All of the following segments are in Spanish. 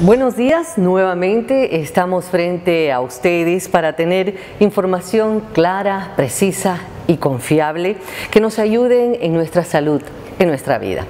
Buenos días, nuevamente estamos frente a ustedes para tener información clara, precisa y confiable que nos ayuden en nuestra salud, en nuestra vida.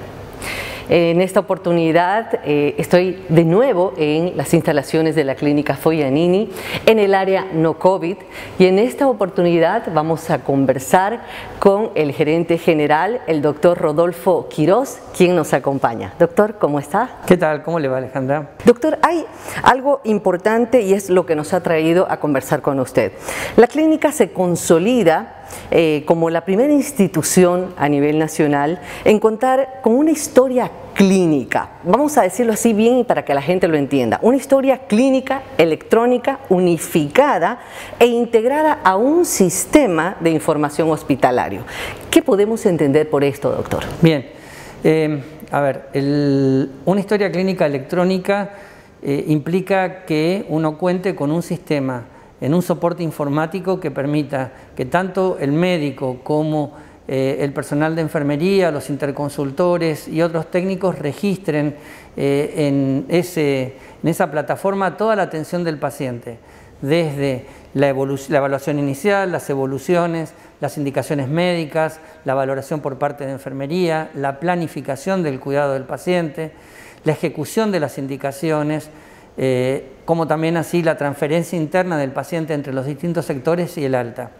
En esta oportunidad eh, estoy de nuevo en las instalaciones de la clínica Foyanini en el área no COVID y en esta oportunidad vamos a conversar con el gerente general, el doctor Rodolfo Quiroz, quien nos acompaña. Doctor, ¿cómo está? ¿Qué tal? ¿Cómo le va Alejandra? Doctor, hay algo importante y es lo que nos ha traído a conversar con usted. La clínica se consolida eh, como la primera institución a nivel nacional en contar con una historia clínica, vamos a decirlo así bien para que la gente lo entienda, una historia clínica electrónica unificada e integrada a un sistema de información hospitalario. ¿Qué podemos entender por esto, doctor? Bien, eh, a ver, una historia clínica electrónica eh, implica que uno cuente con un sistema en un soporte informático que permita que tanto el médico como eh, el personal de enfermería, los interconsultores y otros técnicos registren eh, en, esa plataforma toda la atención del paciente, desde la, la evaluación inicial, las evoluciones, las indicaciones médicas, la valoración por parte de enfermería, la planificación del cuidado del paciente, la ejecución de las indicaciones, eh, como también así la transferencia interna del paciente entre los distintos sectores y el alta.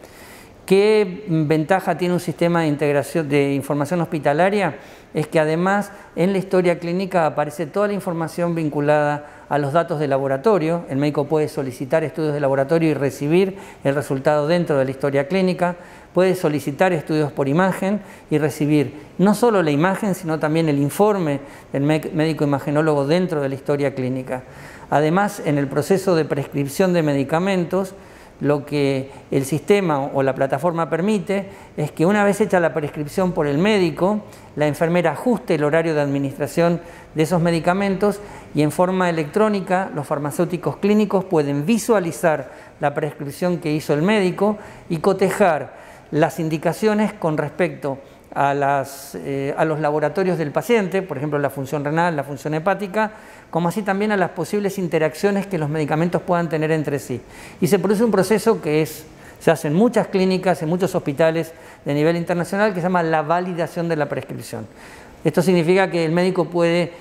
¿Qué ventaja tiene un sistema de integración de información hospitalaria? Es que además en la historia clínica aparece toda la información vinculada a los datos de laboratorio. El médico puede solicitar estudios de laboratorio y recibir el resultado dentro de la historia clínica. Puede solicitar estudios por imagen y recibir no solo la imagen, sino también el informe del médico imagenólogo dentro de la historia clínica. Además, en el proceso de prescripción de medicamentos, lo que el sistema o la plataforma permite es que una vez hecha la prescripción por el médico, la enfermera ajuste el horario de administración de esos medicamentos y en forma electrónica los farmacéuticos clínicos pueden visualizar la prescripción que hizo el médico y cotejar las indicaciones con respecto a, eh, a los laboratorios del paciente, por ejemplo la función renal, la función hepática, como así también a las posibles interacciones que los medicamentos puedan tener entre sí. Y se produce un proceso que es, se hace en muchas clínicas, en muchos hospitales de nivel internacional, que se llama la validación de la prescripción. Esto significa que el médico puede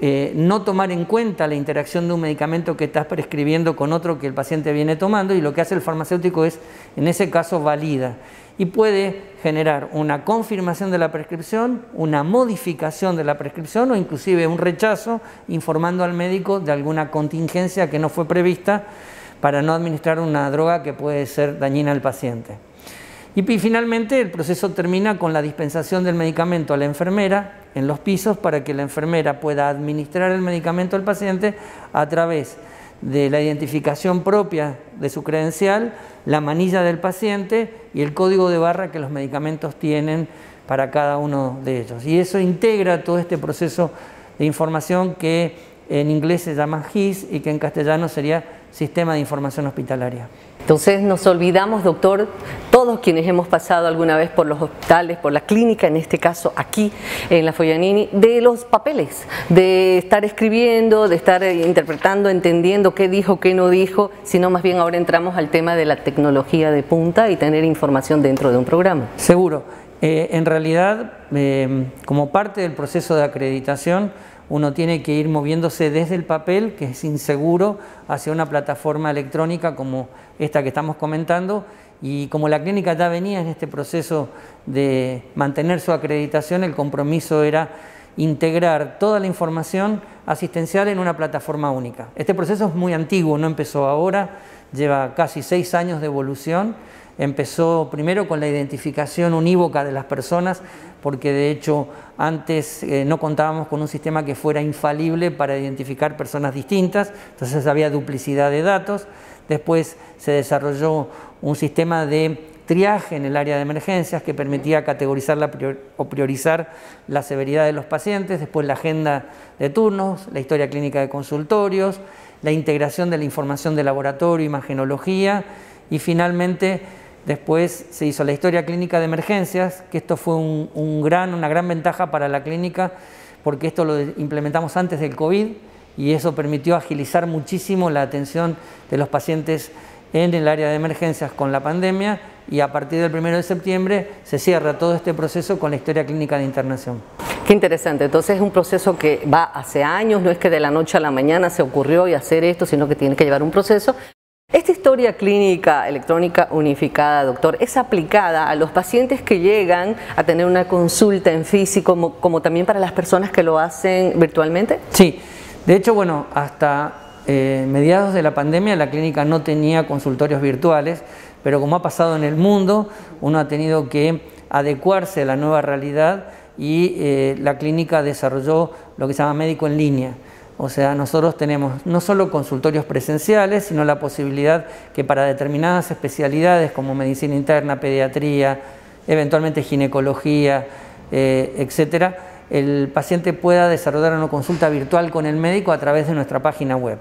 eh, no tomar en cuenta la interacción de un medicamento que estás prescribiendo con otro que el paciente viene tomando y lo que hace el farmacéutico es, en ese caso, valida y puede generar una confirmación de la prescripción, una modificación de la prescripción o inclusive un rechazo informando al médico de alguna contingencia que no fue prevista para no administrar una droga que puede ser dañina al paciente. Y finalmente el proceso termina con la dispensación del medicamento a la enfermera en los pisos para que la enfermera pueda administrar el medicamento al paciente a través de la identificación propia de su credencial, la manilla del paciente y el código de barra que los medicamentos tienen para cada uno de ellos. Y eso integra todo este proceso de información que en inglés se llama GIS y que en castellano sería Sistema de Información Hospitalaria. Entonces nos olvidamos, doctor, todos quienes hemos pasado alguna vez por los hospitales, por la clínica, en este caso aquí en la Foyanini, de los papeles, de estar escribiendo, de estar interpretando, entendiendo qué dijo, qué no dijo, sino más bien ahora entramos al tema de la tecnología de punta y tener información dentro de un programa. Seguro. Eh, en realidad, eh, como parte del proceso de acreditación, uno tiene que ir moviéndose desde el papel, que es inseguro, hacia una plataforma electrónica como esta que estamos comentando. Y como la clínica ya venía en este proceso de mantener su acreditación, el compromiso era integrar toda la información asistencial en una plataforma única. Este proceso es muy antiguo, no empezó ahora, lleva casi seis años de evolución Empezó primero con la identificación unívoca de las personas, porque de hecho antes eh, no contábamos con un sistema que fuera infalible para identificar personas distintas, entonces había duplicidad de datos. Después se desarrolló un sistema de triaje en el área de emergencias que permitía categorizar o priorizar la severidad de los pacientes, después la agenda de turnos, la historia clínica de consultorios, la integración de la información de laboratorio, imagenología y finalmente Después se hizo la historia clínica de emergencias, que esto fue un, gran, una gran ventaja para la clínica, porque esto lo implementamos antes del COVID y eso permitió agilizar muchísimo la atención de los pacientes en el área de emergencias con la pandemia y a partir del 1 de septiembre se cierra todo este proceso con la historia clínica de internación. Qué interesante, entonces es un proceso que va hace años, no es que de la noche a la mañana se ocurrió y hacer esto, sino que tiene que llevar un proceso. Esta historia clínica electrónica unificada, doctor, es aplicada a los pacientes que llegan a tener una consulta en físico, como, como también para las personas que lo hacen virtualmente? Sí, de hecho, bueno, hasta eh, mediados de la pandemia la clínica no tenía consultorios virtuales, pero como ha pasado en el mundo, uno ha tenido que adecuarse a la nueva realidad y eh, la clínica desarrolló lo que se llama médico en línea. O sea, nosotros tenemos no solo consultorios presenciales, sino la posibilidad que para determinadas especialidades como medicina interna, pediatría, eventualmente ginecología, eh, etcétera, el paciente pueda desarrollar una consulta virtual con el médico a través de nuestra página web.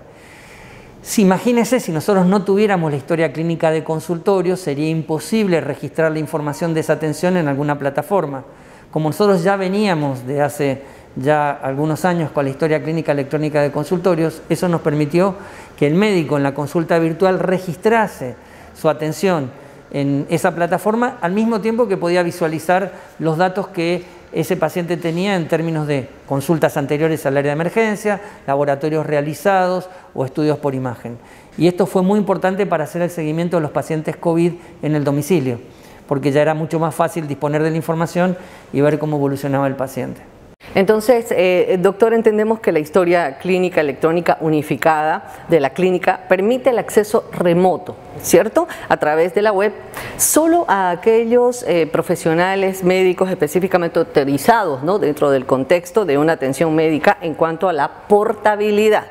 Si imagínense, si nosotros no tuviéramos la historia clínica de consultorio, sería imposible registrar la información de esa atención en alguna plataforma. Como nosotros ya veníamos de hace ya algunos años con la historia clínica electrónica de consultorios, eso nos permitió que el médico en la consulta virtual registrase su atención en esa plataforma al mismo tiempo que podía visualizar los datos que ese paciente tenía en términos de consultas anteriores al área de emergencia, laboratorios realizados o estudios por imagen. Y esto fue muy importante para hacer el seguimiento de los pacientes COVID en el domicilio, porque ya era mucho más fácil disponer de la información y ver cómo evolucionaba el paciente. Entonces, eh, doctor, entendemos que la historia clínica electrónica unificada de la clínica permite el acceso remoto, ¿cierto? A través de la web, solo a aquellos eh, profesionales médicos específicamente autorizados, ¿no? Dentro del contexto de una atención médica en cuanto a la portabilidad.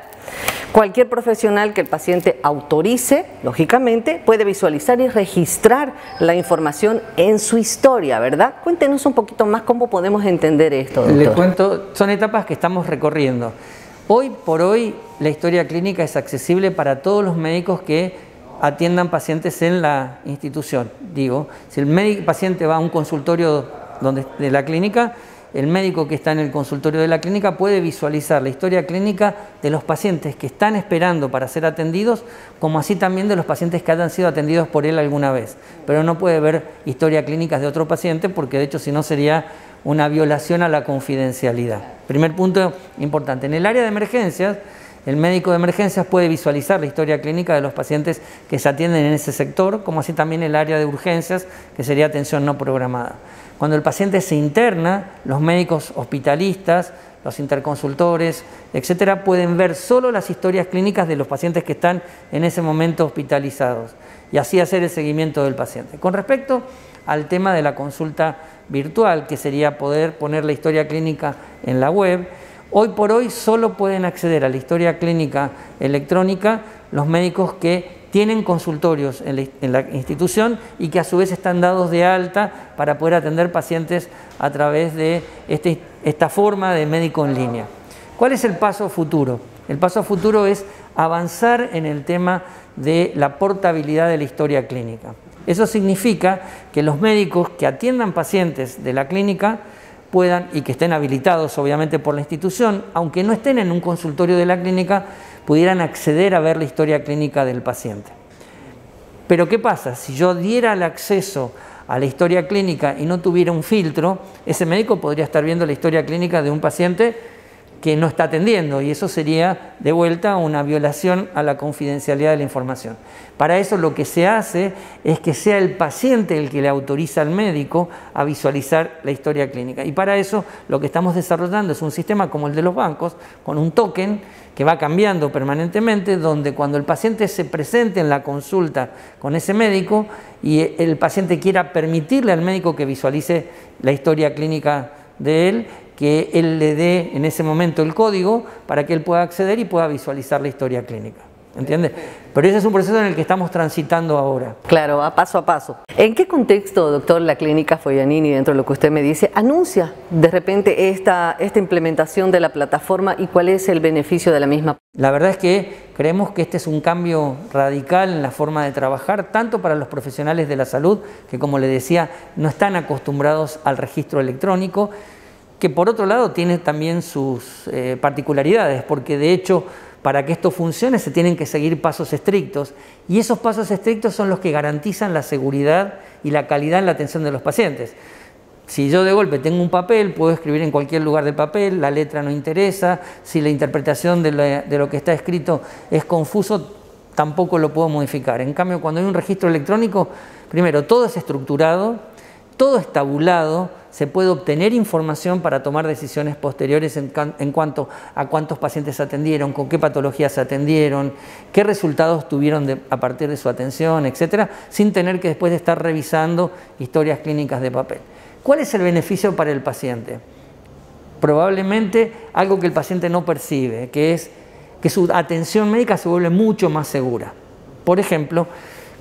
Cualquier profesional que el paciente autorice, lógicamente, puede visualizar y registrar la información en su historia, ¿verdad? Cuéntenos un poquito más cómo podemos entender esto. Doctor. Le cuento, son etapas que estamos recorriendo. Hoy por hoy la historia clínica es accesible para todos los médicos que atiendan pacientes en la institución. Digo, si el médico, paciente va a un consultorio donde, de la clínica, el médico que está en el consultorio de la clínica puede visualizar la historia clínica de los pacientes que están esperando para ser atendidos, como así también de los pacientes que hayan sido atendidos por él alguna vez. Pero no puede ver historia clínica de otro paciente porque de hecho si no sería una violación a la confidencialidad. Primer punto importante. En el área de emergencias, el médico de emergencias puede visualizar la historia clínica de los pacientes que se atienden en ese sector, como así también el área de urgencias, que sería atención no programada. Cuando el paciente se interna, los médicos hospitalistas, los interconsultores, etcétera, pueden ver solo las historias clínicas de los pacientes que están en ese momento hospitalizados y así hacer el seguimiento del paciente. Con respecto al tema de la consulta virtual, que sería poder poner la historia clínica en la web, hoy por hoy solo pueden acceder a la historia clínica electrónica los médicos que tienen consultorios en la, institución y que a su vez están dados de alta para poder atender pacientes a través de este, esta forma de médico en línea. ¿Cuál es el paso futuro? El paso futuro es avanzar en el tema de la portabilidad de la historia clínica. Eso significa que los médicos que atiendan pacientes de la clínica puedan, y que estén habilitados obviamente por la institución, aunque no estén en un consultorio de la clínica, pudieran acceder a ver la historia clínica del paciente. Pero ¿qué pasa? Si yo diera el acceso a la historia clínica y no tuviera un filtro, ese médico podría estar viendo la historia clínica de un paciente que no está atendiendo y eso sería de vuelta una violación a la confidencialidad de la información. Para eso lo que se hace es que sea el paciente el que le autoriza al médico a visualizar la historia clínica. Y para eso lo que estamos desarrollando es un sistema como el de los bancos, con un token que va cambiando permanentemente, donde cuando el paciente se presente en la consulta con ese médico y el paciente quiera permitirle al médico que visualice la historia clínica de él, que él le dé en ese momento el código para que él pueda acceder y pueda visualizar la historia clínica. ¿Entiendes? Pero ese es un proceso en el que estamos transitando ahora. Claro, a paso a paso. ¿En qué contexto, doctor, la clínica Foyanini, dentro de lo que usted me dice, anuncia de repente esta, esta implementación de la plataforma y cuál es el beneficio de la misma? La verdad es que creemos que este es un cambio radical en la forma de trabajar, tanto para los profesionales de la salud, que como le decía, no están acostumbrados al registro electrónico, que por otro lado tiene también sus eh, particularidades, porque de hecho para que esto funcione se tienen que seguir pasos estrictos y esos pasos estrictos son los que garantizan la seguridad y la calidad en la atención de los pacientes. Si yo de golpe tengo un papel, puedo escribir en cualquier lugar del papel, la letra no interesa, si la interpretación de lo, de lo que está escrito es confuso, tampoco lo puedo modificar. En cambio, cuando hay un registro electrónico, primero, todo es estructurado, todo es tabulado, se puede obtener información para tomar decisiones posteriores en, cuanto a cuántos pacientes atendieron, con qué patologías se atendieron, qué resultados tuvieron a partir de su atención, etcétera, sin tener que después de estar revisando historias clínicas de papel. ¿Cuál es el beneficio para el paciente? Probablemente algo que el paciente no percibe, que es que su atención médica se vuelve mucho más segura. Por ejemplo,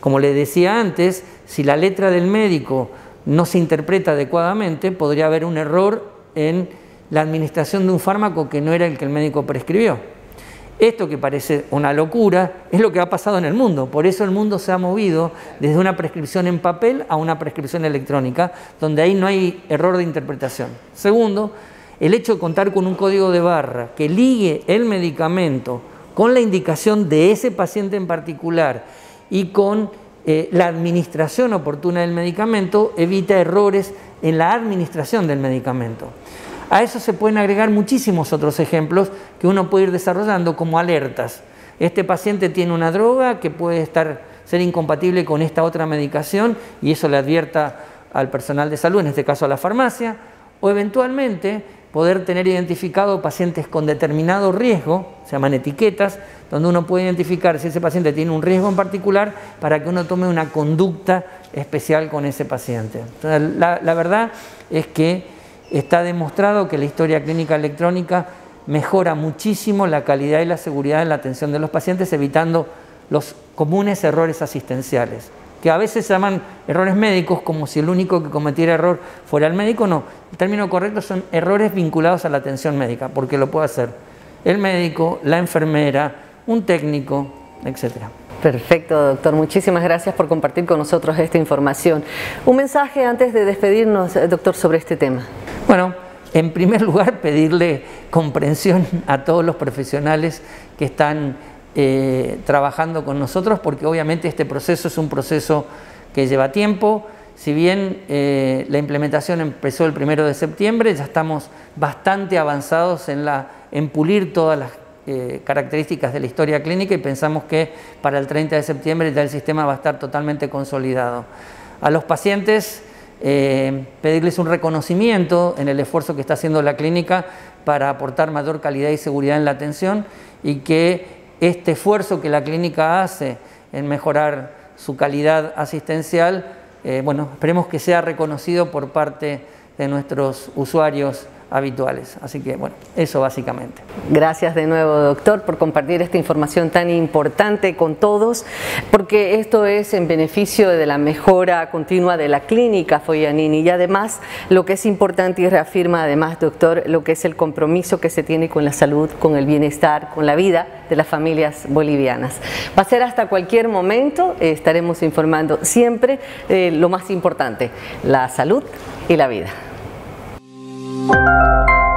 como le decía antes, si la letra del médico no se interpreta adecuadamente, podría haber un error en la administración de un fármaco que no era el que el médico prescribió. Esto que parece una locura es lo que ha pasado en el mundo. Por eso el mundo se ha movido desde una prescripción en papel a una prescripción electrónica, donde ahí no hay error de interpretación. Segundo, el hecho de contar con un código de barra que ligue el medicamento con la indicación de ese paciente en particular y con eh, la administración oportuna del medicamento evita errores en la administración del medicamento. A eso se pueden agregar muchísimos otros ejemplos que uno puede ir desarrollando como alertas. Este paciente tiene una droga que puede estar, ser incompatible con esta otra medicación y eso le advierta al personal de salud, en este caso a la farmacia, o eventualmente poder tener identificado pacientes con determinado riesgo, se llaman etiquetas, donde uno puede identificar si ese paciente tiene un riesgo en particular para que uno tome una conducta especial con ese paciente. la, la verdad es que está demostrado que la historia clínica electrónica mejora muchísimo la calidad y la seguridad en la atención de los pacientes, evitando los comunes errores asistenciales que a veces se llaman errores médicos como si el único que cometiera error fuera el médico, no. El término correcto son errores vinculados a la atención médica, porque lo puede hacer el médico, la enfermera, un técnico, etc. Perfecto, doctor. Muchísimas gracias por compartir con nosotros esta información. Un mensaje antes de despedirnos, eh, doctor, sobre este tema. Bueno, en primer lugar, pedirle comprensión a todos los profesionales que están eh, trabajando con nosotros porque obviamente este proceso es un proceso que lleva tiempo. Si bien eh, la implementación empezó el primero de septiembre, ya estamos bastante avanzados en, la, en pulir todas las eh, características de la historia clínica y pensamos que para el 30 de septiembre ya el sistema va a estar totalmente consolidado. A los pacientes pedirles un reconocimiento en el esfuerzo que está haciendo la clínica para aportar mayor calidad y seguridad en la atención y que este esfuerzo que la clínica hace en mejorar su calidad asistencial, eh, bueno, esperemos que sea reconocido por parte de nuestros usuarios habituales. Así que bueno, eso básicamente. Gracias de nuevo, doctor, por compartir esta información tan importante con todos, porque esto es en beneficio de la mejora continua de la clínica Foyanini y además lo que es importante y reafirma además, doctor, lo que es el compromiso que se tiene con la salud, con el bienestar, con la vida de las familias bolivianas. Va a ser hasta cualquier momento, eh, estaremos informando siempre lo más importante, la salud y la vida. Música